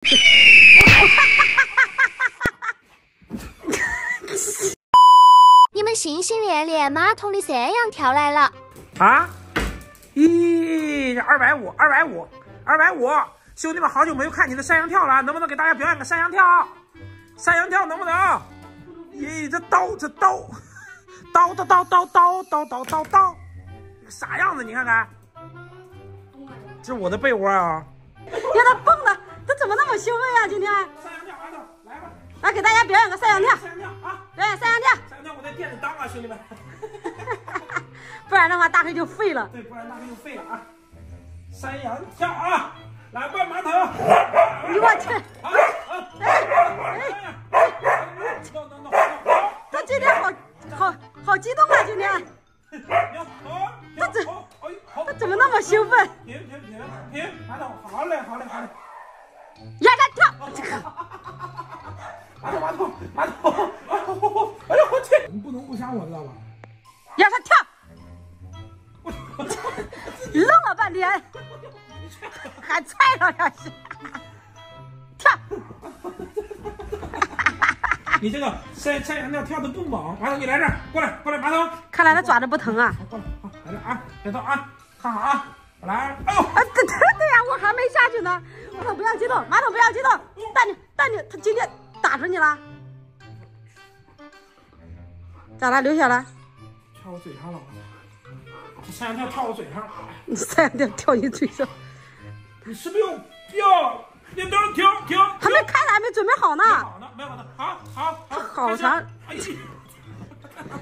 你们心心念念马桶的山羊跳来了。啊？咦，二百五，二百五，二百五！兄弟们，好久没有看你的山羊跳了，能不能给大家表演个山羊跳？山羊跳能不能？咦，这刀，这刀，刀刀刀刀刀刀刀刀刀，啥样子？你看看，这是我的被窝啊！怎么那么兴奋呀？今天山羊跳，来吧，来吧，来给大家表演个山羊跳，山羊跳啊！表演山羊跳，山羊跳我在店里当啊，兄弟们。不然的话大黑就废了。对，不然大黑就废了啊！山羊跳啊！来吧，马桶。哎呦我去！啊啊！哎呀！走走走，好。他今天好好好激动啊！今天，他怎，哎，他。怎么那么兴奋？停停停停，马桶，好嘞好嘞好嘞。让他跳！马桶马桶马桶！哎呦我去！你不能不杀我，知道吧？让他跳！愣了半天，还踹了两下，跳！你这个山山羊跳跳的不猛，马桶你来这儿，过来过来，马桶，看来他爪子不疼啊！过来，好来这儿啊，别动啊，看好啊，我来，哎呦。啊，对对对呀，我还没下去呢。马桶不要激动，马桶不要激动。大你大你，他今天打着你了？咋了？流血了？跳我嘴上了，这山羊跳跳我嘴上了，你山羊跳跳你嘴上，你是不是要要？你等停停，还没开呢，还没准备好呢。好呢，没好呢，好好好，好长哎呀，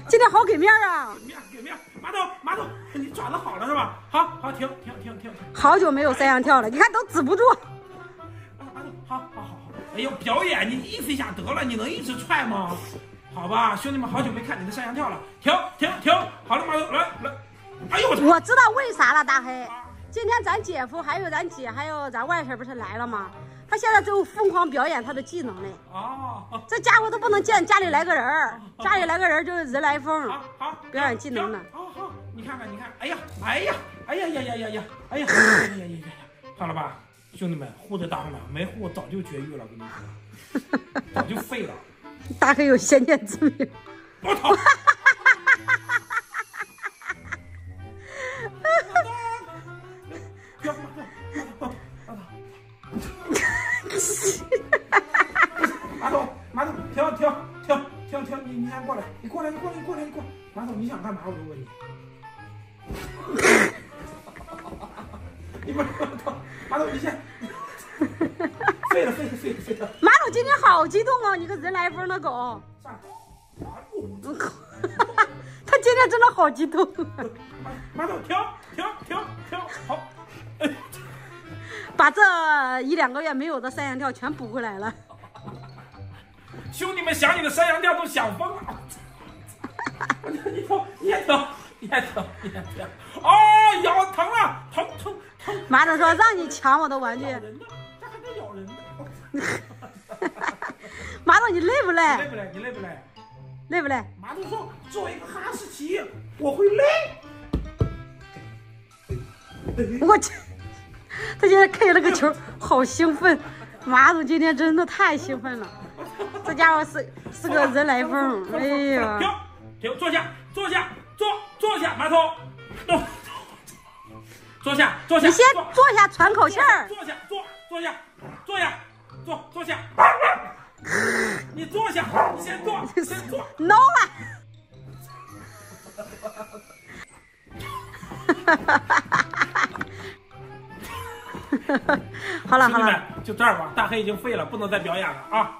今天好给面啊！给面给面，马桶马桶，你爪子好了是吧？好好停停停停停，好久没有山羊跳了，你看都止不住。好好好好，哎呦，表演你意思一下得了，你能一直踹吗？好吧，兄弟们，好久没看你的山羊跳了，停停停，好了，马桶来来，哎呦我知道为啥了，大黑。今天咱姐夫还有咱姐还有咱外甥不是来了吗？他现在就疯狂表演他的技能呢。哦，这家伙都不能见家里来个人儿，家里来个人就是人来疯。好好表演技能呢好好，你看看，你看，哎呀，哎呀，哎呀呀呀呀呀，哎呀，哎呀呀呀呀，看了吧，兄弟们，护着当的，没护早就绝育了，跟你说，早就废了。大黑有先见之明。我操！马桶，马桶，停停停停停，你你先过来，你过来，你过来，你过来，你过来。马桶，你想干嘛？我就问你。你不是马桶，你先。废了，废了，废了，废了。马桶今天好激动哦，你个人来疯的狗。上来，马桶。他今天真的好激动。马桶，停停停停，好。哎。把这一两个月没有的山羊跳全补回来了。兄弟们想你的山羊跳都想疯了。你疼，你也疼，你也疼，你也疼。哦，咬疼了，疼疼疼。马总说让你抢我的玩具。这还能咬人呢。马总，你累不累？累不累？你累不累？累不累？马总说，作为一个哈士奇，我会累。我去。他现在 K 了个球，好兴奋！马总今天真的太兴奋了，这家伙是是个人来疯，哎呀！停停，坐下，坐下，坐坐下，马桶，坐坐下，坐下。你先坐下喘口气儿。坐下，坐坐下，坐下，坐坐下。你坐下，你先坐，先坐。no 了。好了好了，就这儿吧，大黑已经废了，不能再表演了啊。